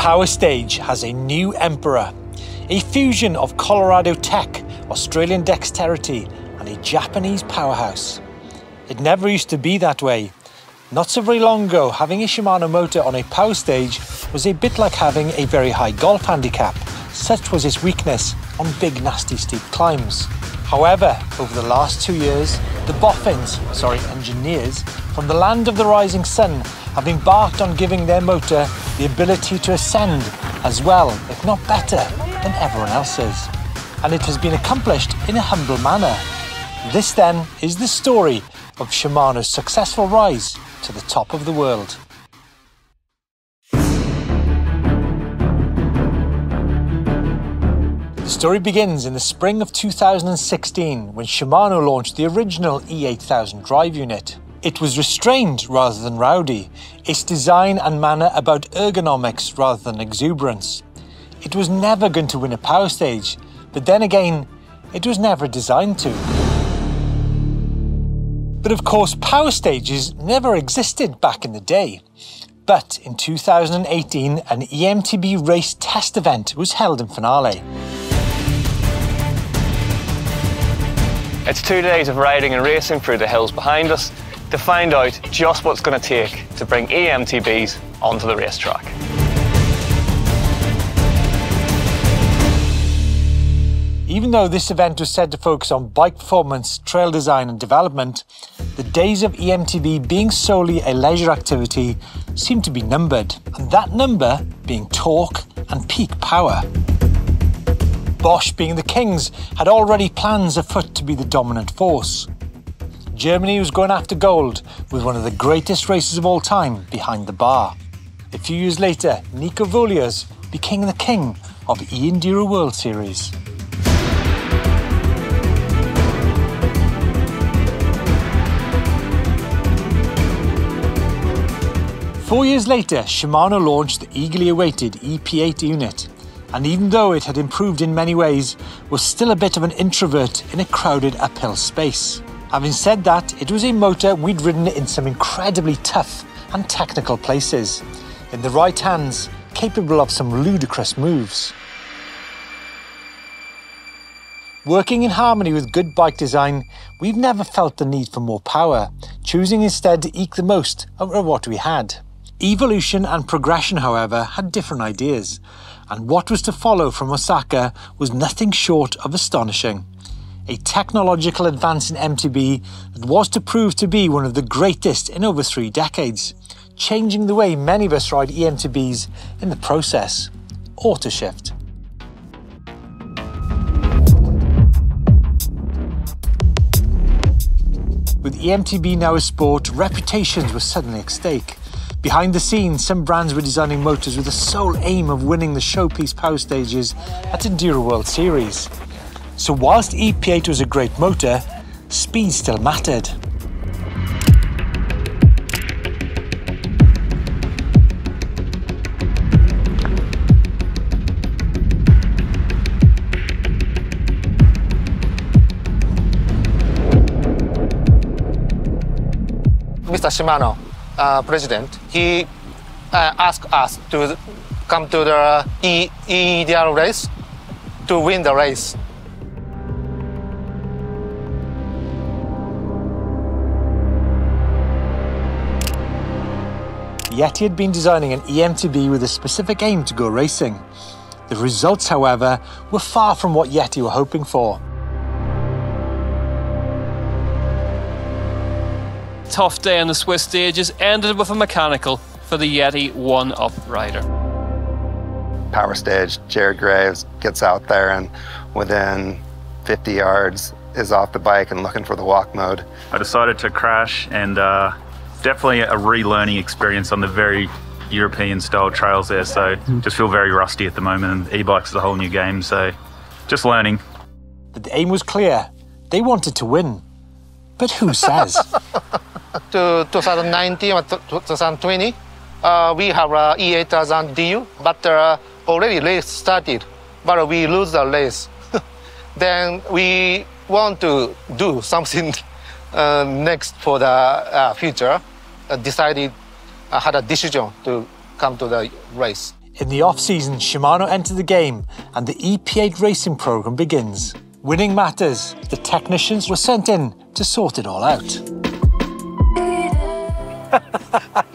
Power Stage has a new emperor, a fusion of Colorado tech, Australian dexterity, and a Japanese powerhouse. It never used to be that way. Not so very long ago, having a Shimano motor on a power stage was a bit like having a very high golf handicap. Such was its weakness on big nasty steep climbs. However, over the last two years, the boffins, sorry, engineers, from the land of the rising sun have embarked on giving their motor the ability to ascend as well, if not better, than everyone else's. And it has been accomplished in a humble manner. This then is the story of Shimano's successful rise to the top of the world. The story begins in the spring of 2016 when Shimano launched the original E8000 drive unit. It was restrained rather than rowdy, its design and manner about ergonomics rather than exuberance. It was never going to win a power stage, but then again, it was never designed to. But of course, power stages never existed back in the day. But in 2018, an EMTB race test event was held in Finale. It's two days of riding and racing through the hills behind us to find out just what's going to take to bring EMTBs onto the racetrack. Even though this event was said to focus on bike performance, trail design and development, the days of EMTB being solely a leisure activity seemed to be numbered, and that number being torque and peak power. Bosch, being the kings, had already plans afoot to be the dominant force. Germany was going after gold with one of the greatest races of all time behind the bar. A few years later, Nico Vouilloz became the king of E-Enduro World Series. Four years later, Shimano launched the eagerly awaited EP8 unit, and even though it had improved in many ways, was still a bit of an introvert in a crowded uphill space. Having said that, it was a motor we'd ridden in some incredibly tough and technical places, in the right hands, capable of some ludicrous moves. Working in harmony with good bike design, we've never felt the need for more power, choosing instead to eke the most out of what we had. Evolution and progression, however, had different ideas, and what was to follow from Osaka was nothing short of astonishing. A technological advance in MTB that was to prove to be one of the greatest in over three decades, changing the way many of us ride EMTBs in the process. Autoshift. With EMTB now a sport, reputations were suddenly at stake. Behind the scenes, some brands were designing motors with the sole aim of winning the showpiece power stages at Enduro World Series. So whilst EP8 was a great motor, speed still mattered. Mr. Shimano, uh, president, he uh, asked us to come to the e EDR race to win the race. Yeti had been designing an EMTB with a specific aim to go racing. The results, however, were far from what Yeti were hoping for. Tough day on the Swiss stages ended with a mechanical for the Yeti One Up rider. Power stage, Jared Graves gets out there and within 50 yards is off the bike and looking for the walk mode. I decided to crash and uh, definitely a relearning experience on the very European style trails there. So just feel very rusty at the moment. And e-bikes is a whole new game. So just learning. But the aim was clear. They wanted to win. But who says? to 2019 or 2020, uh, we have uh, E8000 DU, but uh, already race started, but we lose the race. then we want to do something uh, next for the uh, future. Uh, decided, uh, had a decision to come to the race. In the off-season, Shimano enter the game and the EP8 racing program begins. Winning matters. The technicians were sent in to sort it all out.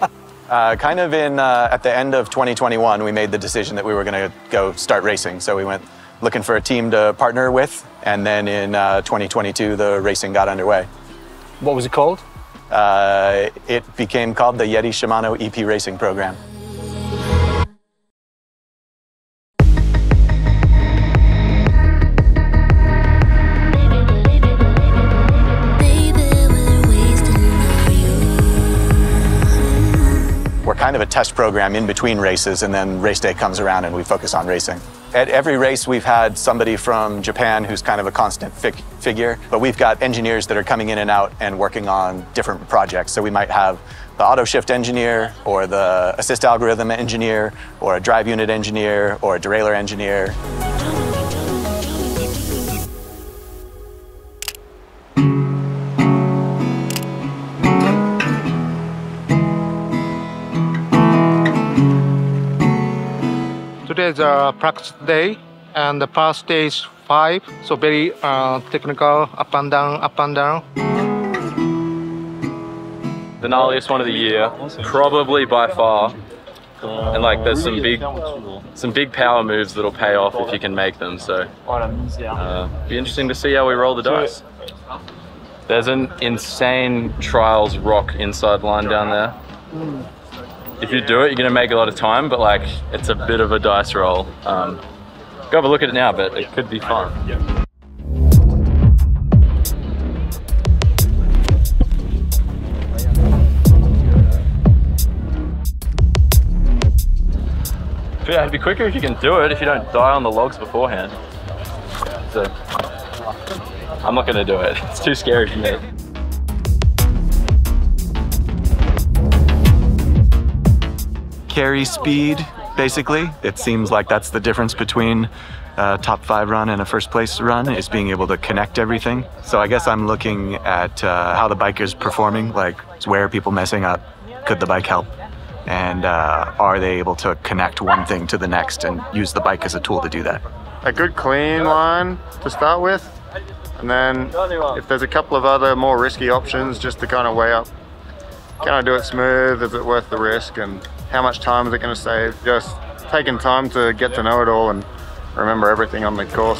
Uh, kind of in uh, at the end of 2021, we made the decision that we were going to go start racing. So we went looking for a team to partner with, and then in uh, 2022, the racing got underway. What was it called? Uh, it became called the Yeti Shimano EP Racing Program. We're kind of a test program in between races, and then race day comes around and we focus on racing. At every race, we've had somebody from Japan who's kind of a constant fig- figure, but we've got engineers that are coming in and out and working on different projects. So we might have the auto shift engineer, or the assist algorithm engineer, or a drive unit engineer, or a derailleur engineer. Is a practice day, and the past stage five, so very uh, technical, up and down, up and down. the gnarliest one of the year, probably by far. And like, there's some big, some big power moves that'll pay off if you can make them. So, uh, be interesting to see how we roll the dice. There's an insane trials rock inside line down there. If you do it, you're gonna make a lot of time, but like, it's a bit of a dice roll. Um, go have a look at it now, but it could be fun. But yeah, it'd be quicker if you can do it if you don't die on the logs beforehand. So, I'm not gonna do it. It's too scary for me. Carry speed, basically. It seems like that's the difference between a top five run and a first place run is being able to connect everything. So I guess I'm looking at uh, how the bike is performing, like where are people messing up? Could the bike help? And uh, are they able to connect one thing to the next and use the bike as a tool to do that? a good clean line to start with, and then if there's a couple of other more risky options, just to kind of weigh up, can I do it smooth? Is it worth the risk? And how much time is it going to save? Just taking time to get to know it all and remember everything on the course.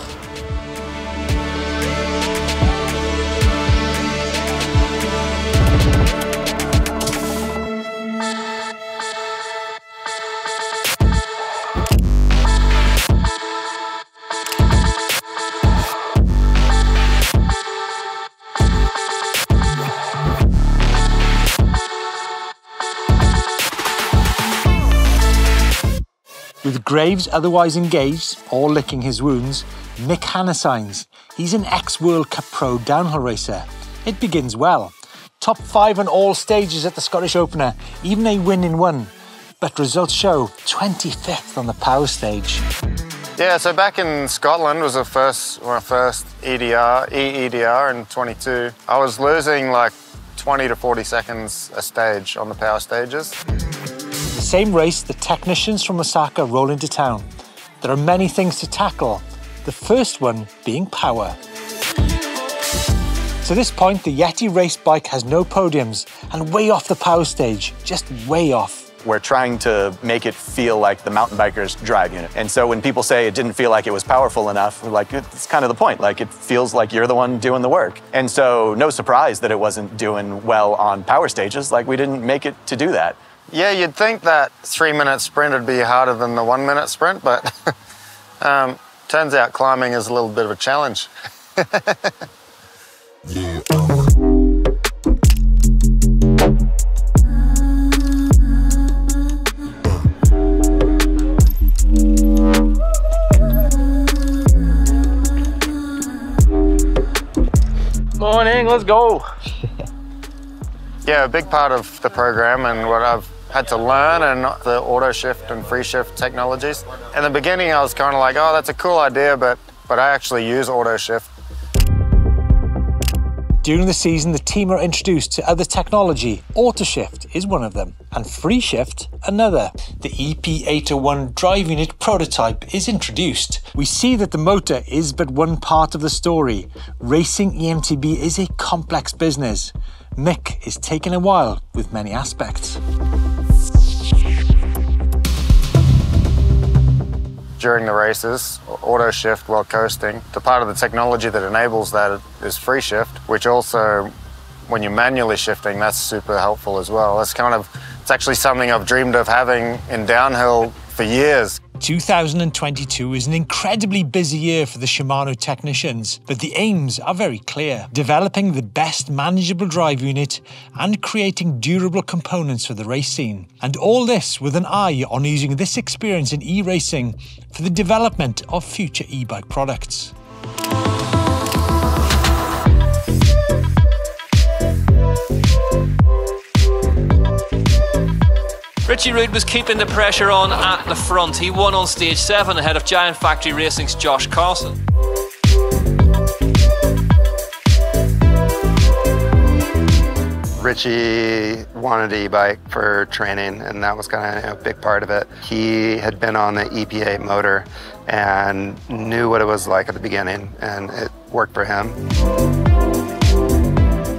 Graves otherwise engaged or licking his wounds, Mick Hannah signs. He's an ex World Cup pro downhill racer. It begins well. Top five on all stages at the Scottish Opener, even a win in one. But results show 25th on the power stage. Yeah, so back in Scotland was the first my first EDR, EEDR in 22. I was losing like 20 to 40 seconds a stage on the power stages. Same race, the technicians from Osaka roll into town. There are many things to tackle, the first one being power. To this point, the Yeti race bike has no podiums and way off the power stage, just way off. We're trying to make it feel like the mountain biker's drive unit. And so when people say it didn't feel like it was powerful enough, we're like, it's kind of the point. Like, it feels like you're the one doing the work. And so, no surprise that it wasn't doing well on power stages. Like, we didn't make it to do that. Yeah, you'd think that three minute sprint would be harder than the one minute sprint, but um, turns out climbing is a little bit of a challenge. Morning, let's go. Yeah, a big part of the program and what I've had to learn and the auto shift and free shift technologies. In the beginning, I was kind of like, oh, that's a cool idea, but but I actually use auto shift. During the season, the team are introduced to other technology. AutoShift is one of them, and Free Shift another. The EP801 drive unit prototype is introduced. We see that the motor is but one part of the story. Racing EMTB is a complex business. Mick is taking a while with many aspects. During the races, auto shift while coasting. The part of the technology that enables that is free shift, which also, when you're manually shifting, that's super helpful as well. That's kind of, it's actually something I've dreamed of having in downhill for years. 2022 is an incredibly busy year for the Shimano technicians, but the aims are very clear developing the best manageable drive unit and creating durable components for the race scene. And all this with an eye on using this experience in e racing for the development of future e bike products. Richie Rude was keeping the pressure on at the front. He won on stage 7 ahead of Giant Factory Racing's Josh Carlson. Richie wanted an e-bike for training, and that was kind of a big part of it. He had been on the EP8 motor and knew what it was like at the beginning, and it worked for him.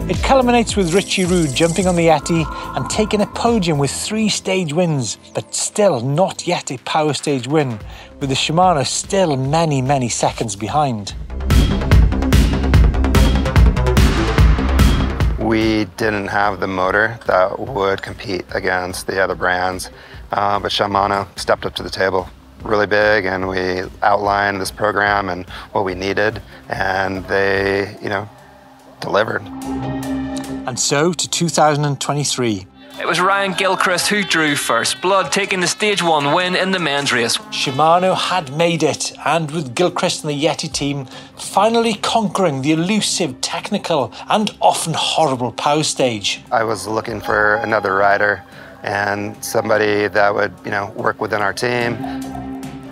It culminates with Richie Rude jumping on the Yeti and taking a podium with three stage wins, but still not yet a power stage win, with the Shimano still many, many seconds behind. We didn't have the motor that would compete against the other brands, uh, but Shimano stepped up to the table really big and we outlined this program and what we needed and they, you know, delivered. And so to 2023. It was Ryan Gilchrist who drew first blood, taking the stage one win in the men's race. Shimano had made it, and with Gilchrist and the Yeti team finally conquering the elusive, technical, and often horrible power stage. I was looking for another rider and somebody that would, you know, work within our team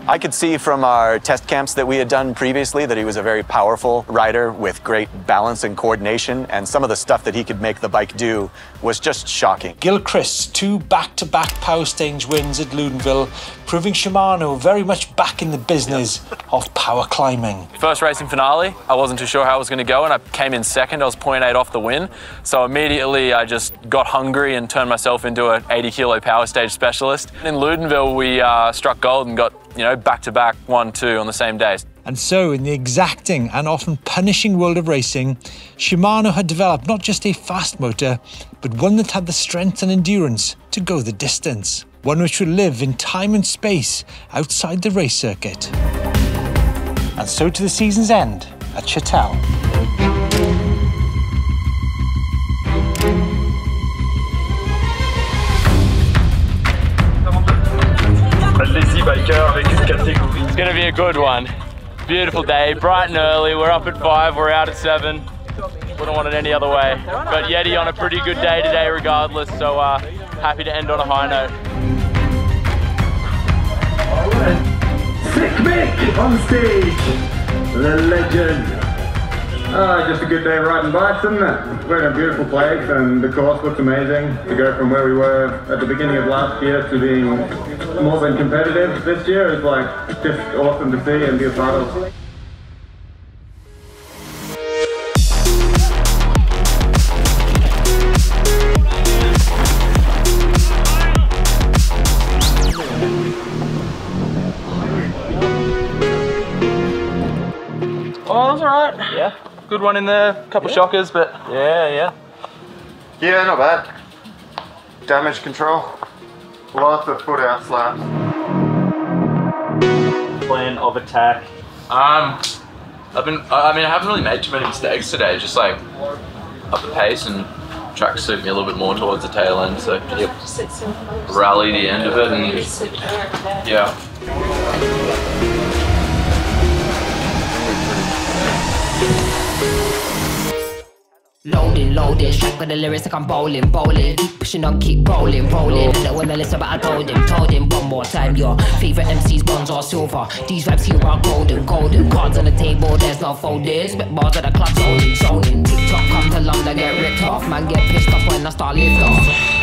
I could see from our test camps that we had done previously that he was a very powerful rider with great balance and coordination, and some of the stuff that he could make the bike do was just shocking. Gilchrist's two back-to-back power stage wins at Loudonville, proving Shimano very much back in the business of power climbing. First racing finale, I wasn't too sure how it was going to go, and I came in second. I was 0.8 off the win, so immediately I just got hungry and turned myself into an 80 kilo power stage specialist. In Loudonville, we uh, struck gold and got you know, back to back one, two on the same days. And so, in the exacting and often punishing world of racing, Shimano had developed not just a fast motor, but one that had the strength and endurance to go the distance. One which would live in time and space outside the race circuit. And so to the season's end at Chatel. It's going to be a good one. Beautiful day, bright and early. We're up at 5, we're out at 7. Wouldn't want it any other way. But Yeti on a pretty good day today regardless, so uh, happy to end on a high note. Sick Mick on stage, the legend. Uh, just a good day riding bikes, isn't it? We're in a beautiful place and the course looks amazing. To go from where we were at the beginning of last year to being more than competitive this year is like just awesome to see and be a part of. Good one in there. A couple yeah. shockers, but yeah, yeah. Yeah, not bad. Damage control. Lots of foot out slaps. Plan of attack. Um, I've been. I mean, I haven't really made too many mistakes today. Just like up the pace and track suit me a little bit more towards the tail end. So yep. rally the end of it and yeah. Loading, loading, strike with the lyrics like I'm bowling, bowling. Keep pushing on, keep rolling, rolling. Know when I listen, but I told him, told him one more time. Your favorite MCs, bronze or silver. These raps here are golden, golden. Cards on the table, there's no folders. Spit bars at the club, zoning, zoning. TikTok come to London, get ripped off. Man, get pissed off when I start lift off.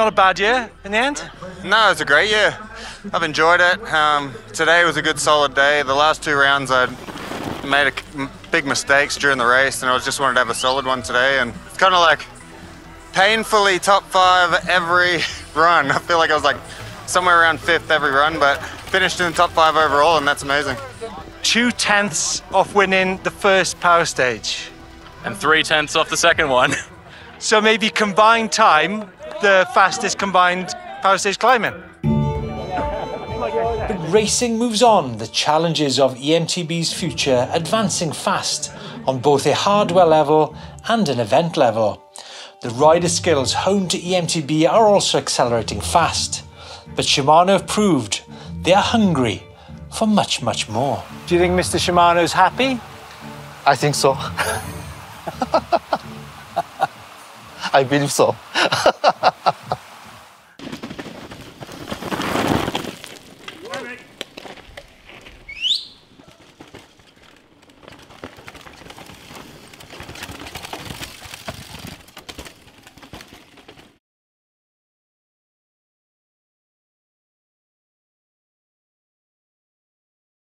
Not a bad year in the end. No, it's a great year. I've enjoyed it. Um, today was a good solid day. The last two rounds I made a, m- big mistakes during the race and I just wanted to have a solid one today and it's kind of like painfully top five every run. I feel like I was like somewhere around fifth every run but finished in the top five overall and that's amazing. Two tenths off winning the first power stage. And three tenths off the second one. So maybe combined time, the fastest combined power stage climbing. But racing moves on, the challenges of EMTB's future advancing fast on both a hardware level and an event level. The rider skills honed to EMTB are also accelerating fast. But Shimano have proved they are hungry for much, much more. Do you think Mr. Shimano's happy? I think so. I believe so.